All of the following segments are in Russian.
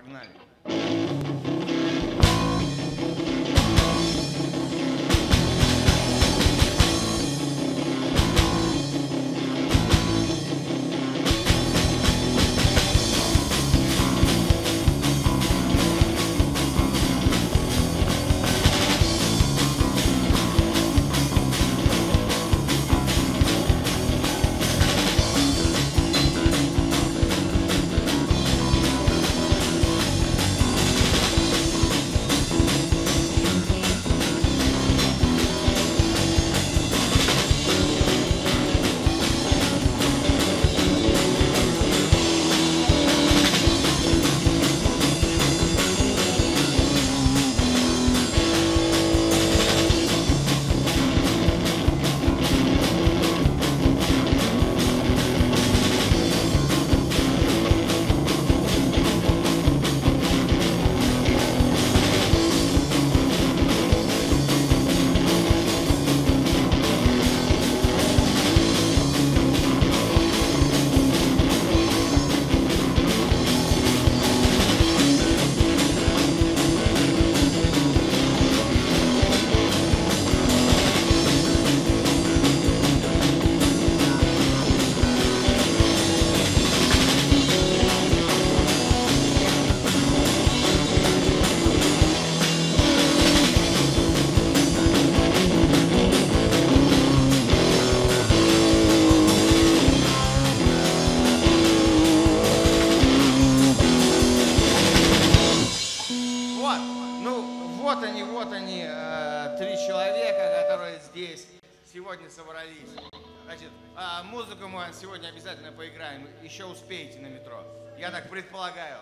Погнали. Я так предполагаю.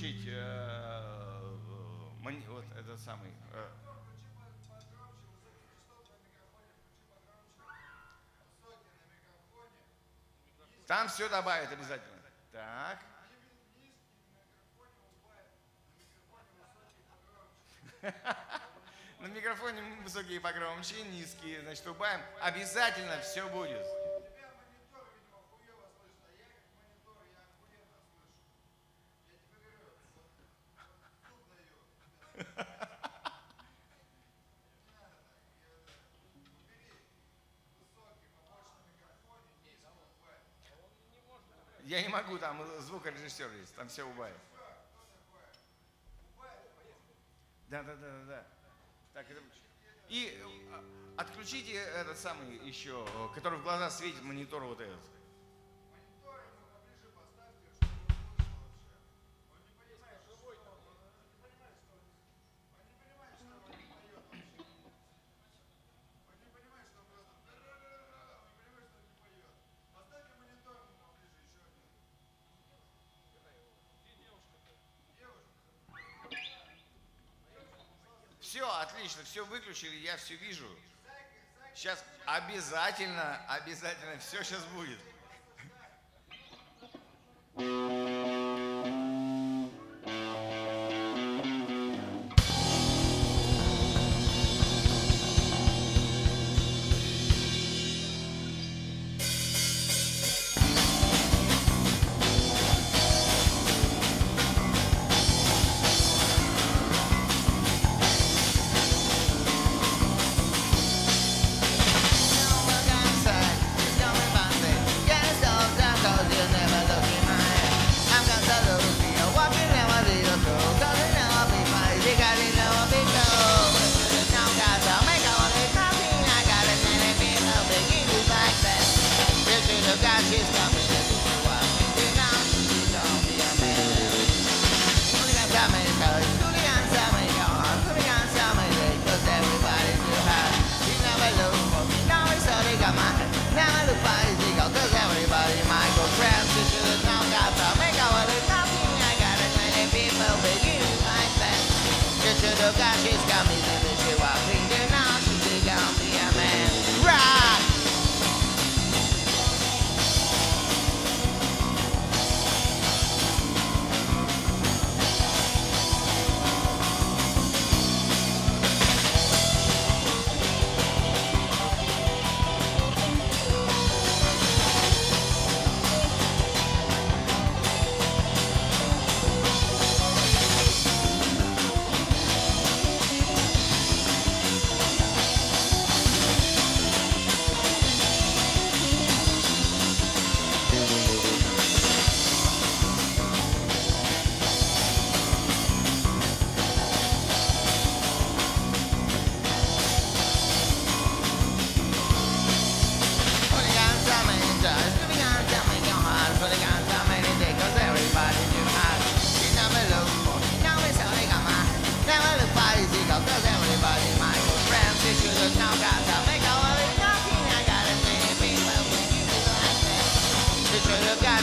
Будет выключить э, мони- вот этот самый... э, Там все добавят обязательно. Так. На микрофоне высокие погромче, низкие, значит, убавим. Обязательно все будет. Я не могу, там звукорежиссер есть, там все убавит. Да, да, да, да, да. Так, это... И э, отключите этот самый еще, который в глаза светит монитор вот этот. Отлично, все выключили, я все вижу. Сейчас обязательно, обязательно все сейчас будет.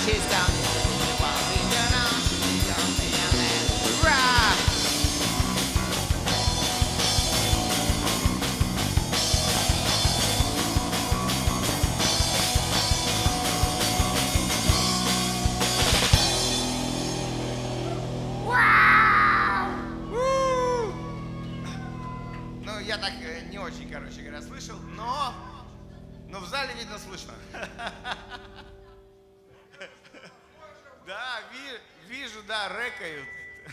kids down. Рэкают.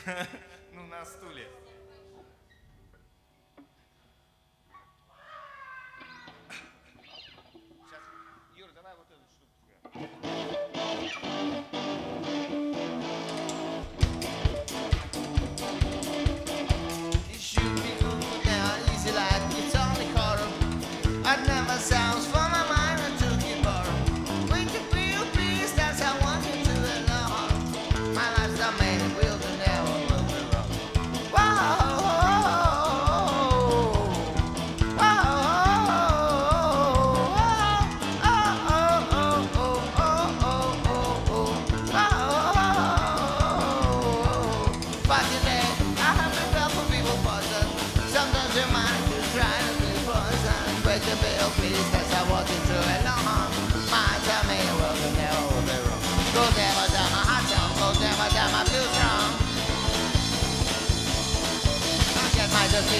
Ну, на стуле.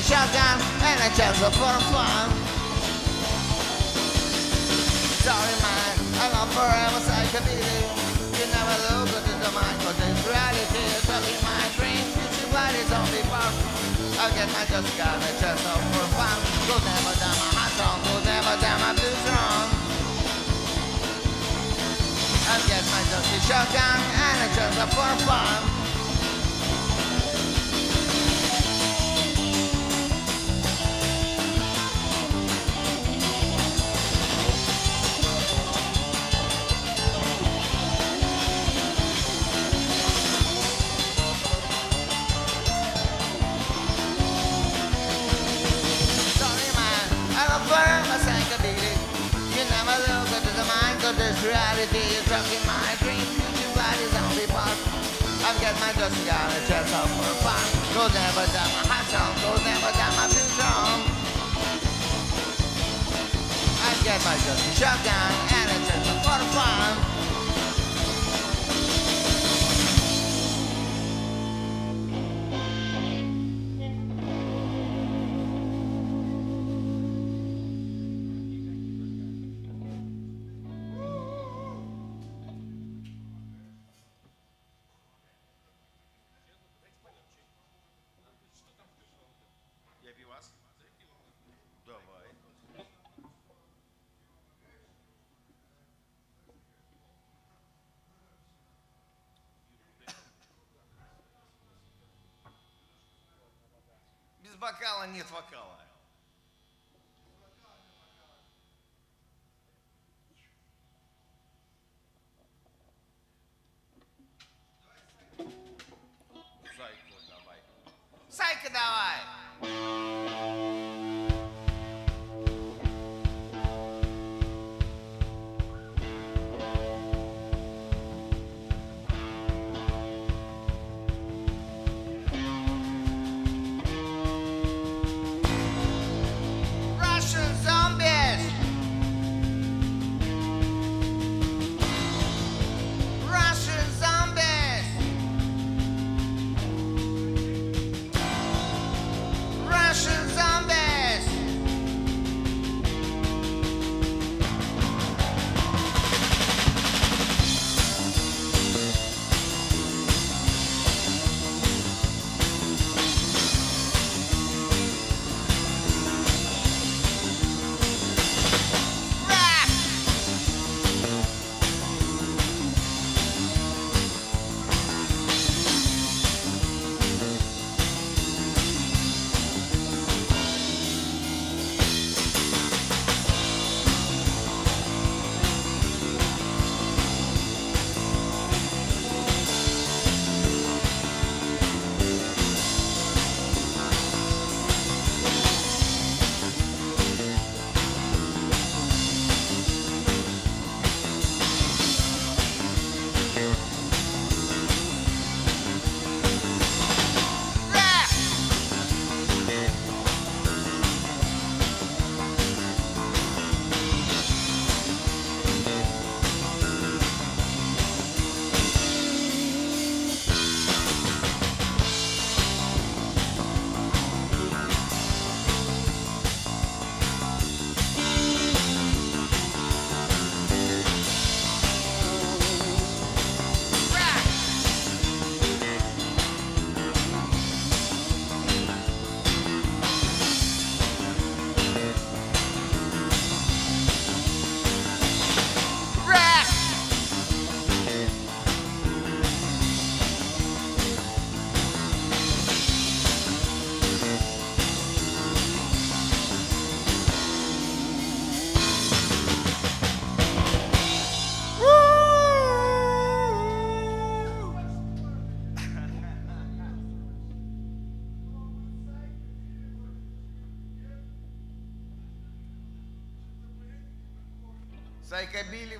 Shotgun and a chance for fun. Sorry man, I'm not forever psychedelic. You never look into the mind, cause it's reality. It's up my dreams, you see what is on the bar. I my just got a chance for fun. Go never down my hot song, go never down my blues song. I get my dusty shotgun and a chance for fun. Reality is in my dream. Future bodies only part. I've got my dust got a chest out for fun. Goes never down my hot song, goes never down my blue song. I've got my dusty shotgun бокала нет вокала.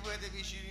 seguitevi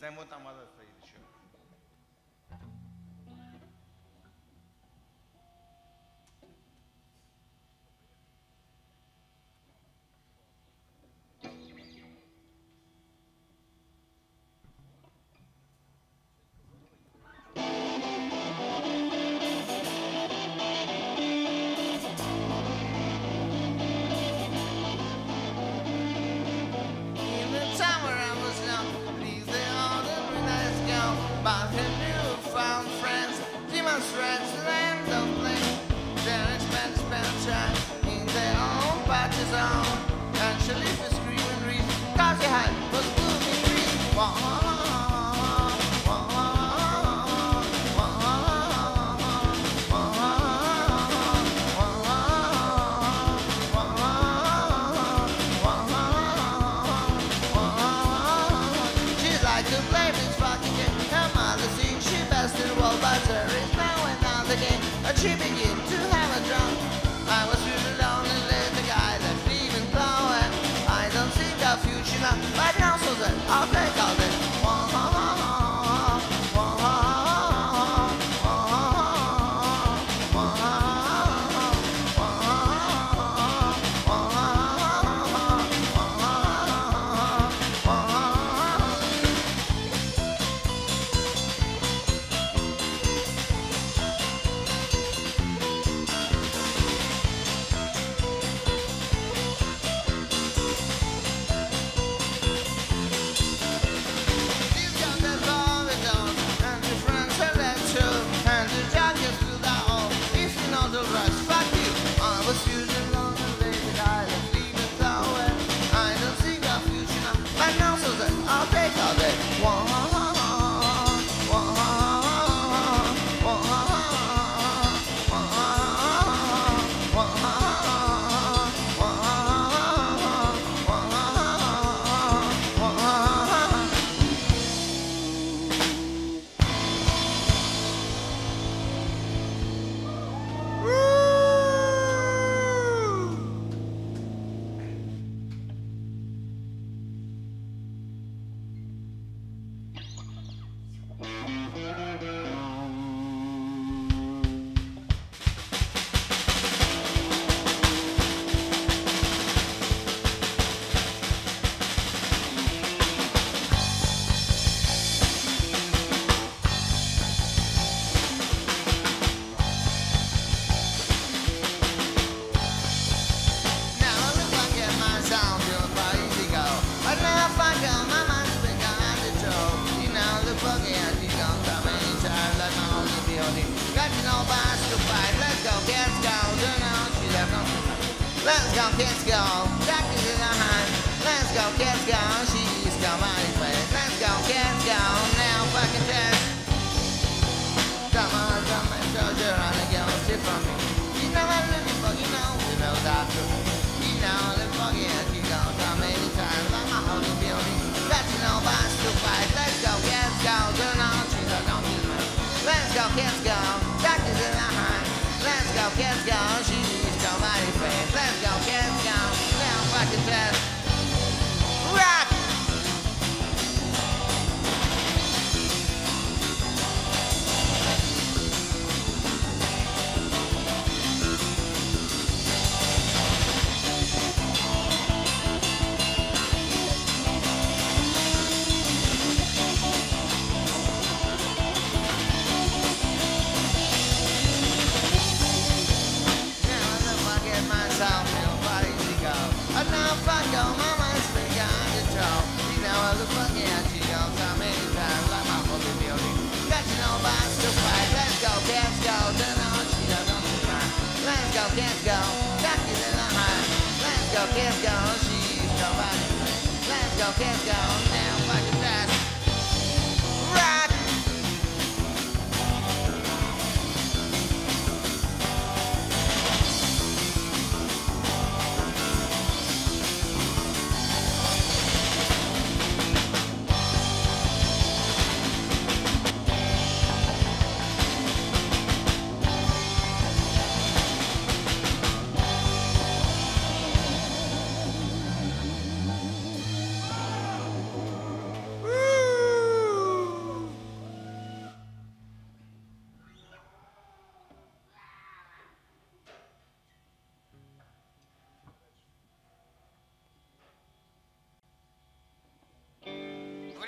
Sen vot amada sayı düşüyor.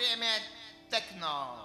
время. Techno.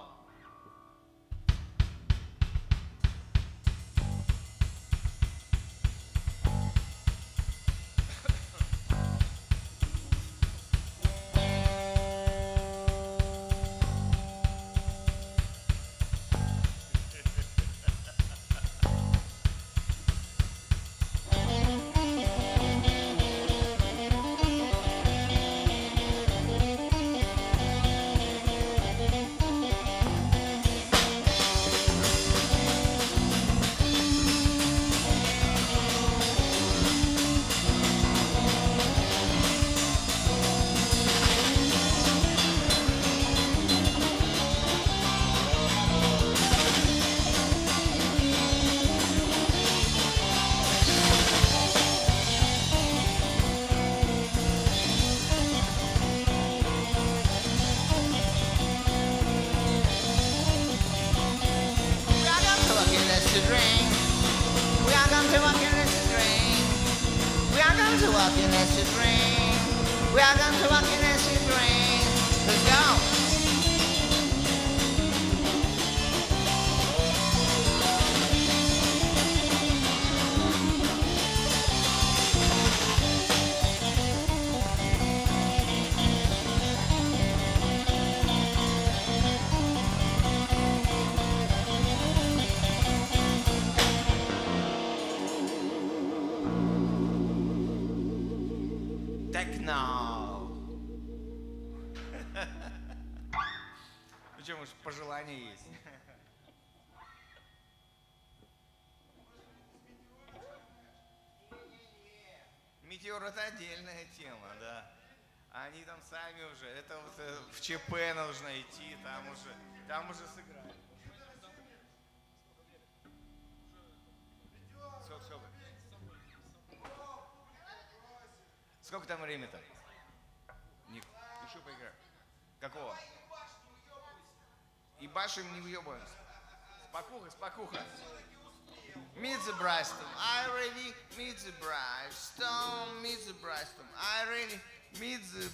to dream. We are going to walk in this dream. Let's go. сами уже. Это вот э, в ЧП нужно идти, там уже, там уже сыграть. Все, все. Сколько там времени-то? Ник, еще поиграем. Какого? И башим не въебаемся. Спокуха, спокуха. Мидзе Брайстон, I really, Мидзе Брайстон, Мидзе Брайстон, I really... meets the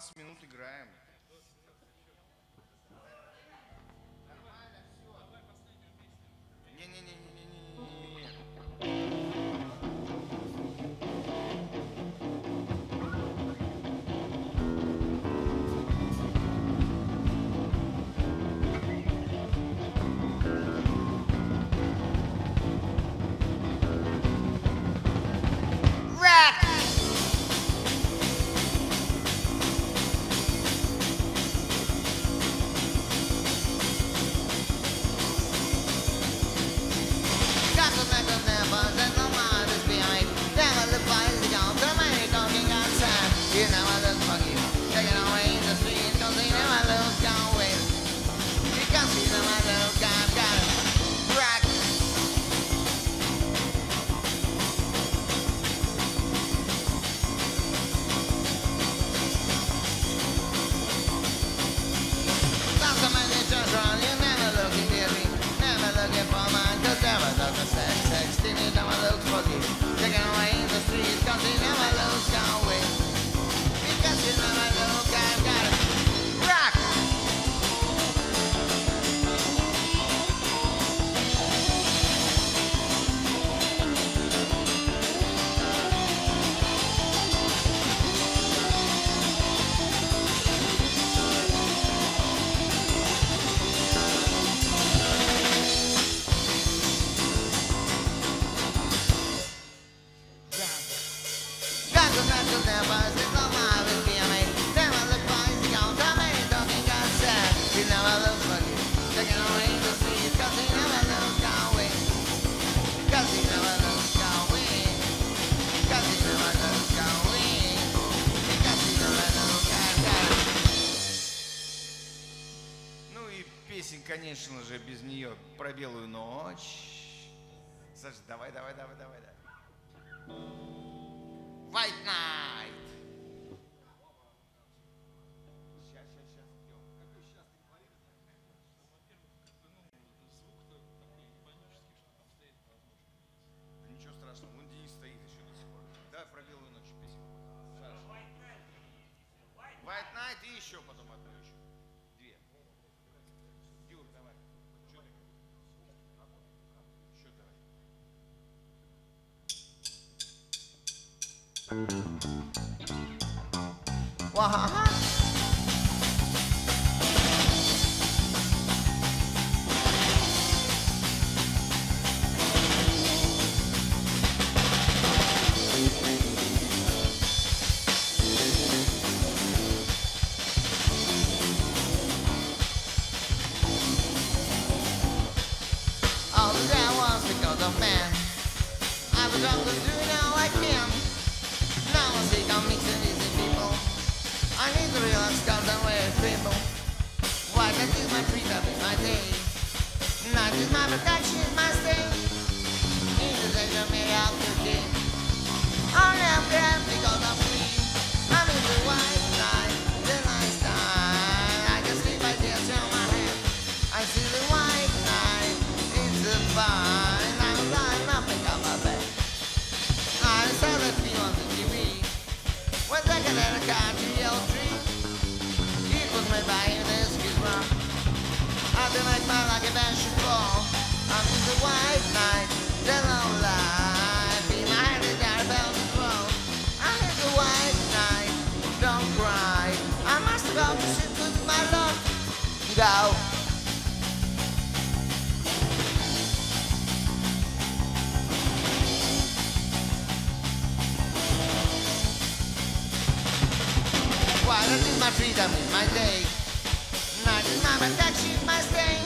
15 минут играем. Ну конечно же, без нее про белую ночь. Саша, давай, давай, давай, давай, давай. white knight. Wahaha! trivial stuff that way people. Why that is my freedom, is my day. Night is my protection, my stay. Either they don't make out to keep. Only I'm glad because I'm free. I'm in the white light, the nice. I can sleep, I can turn my hand. I see the white night, it's the fine. I'm blind, I pick up my bed. I saw that thing on the TV. One second and I can't I'll be my man like a vegetable. I'm in the white night, the light. What is my freedom in my day? Not in my protection, my stay.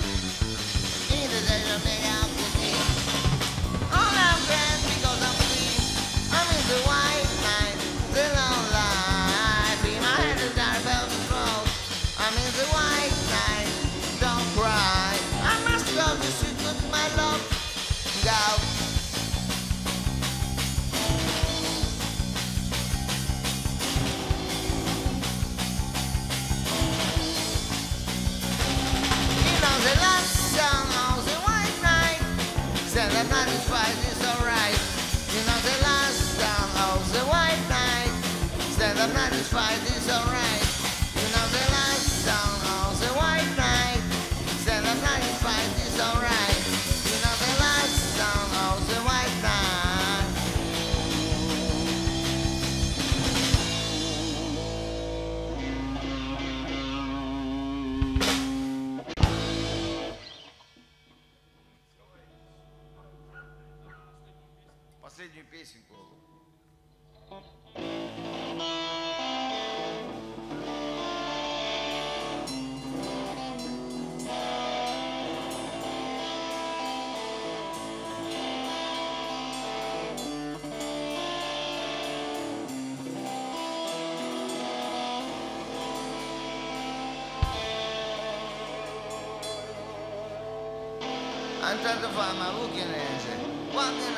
by the tanto fa, ma voi che ne sei? Quando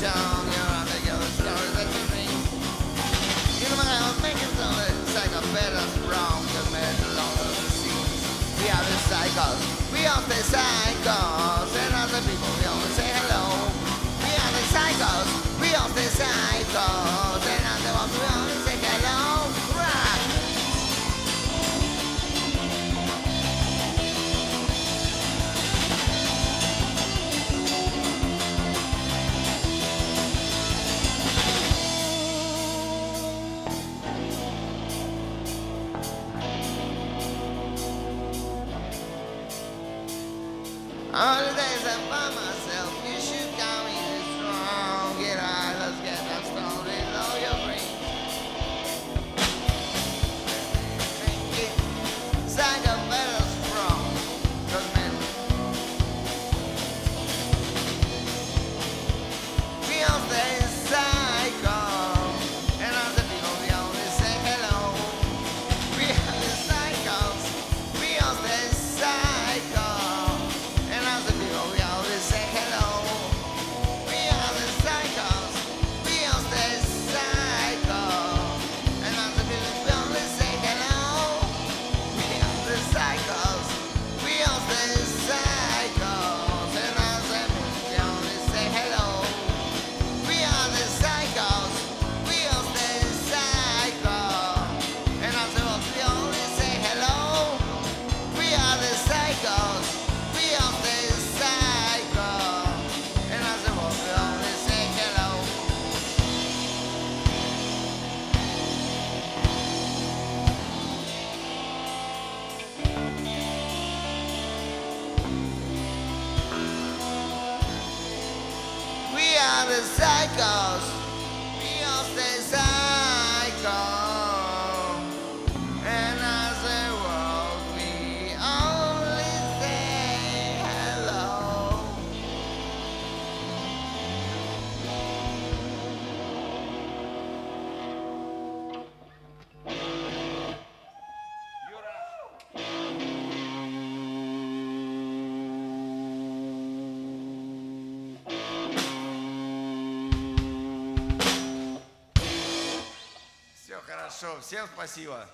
down, you're a big other that you mean. You know, I'm making something psychopath that's wrong, the man along the. We are the cycles, we are the side. Хорошо, всем спасибо.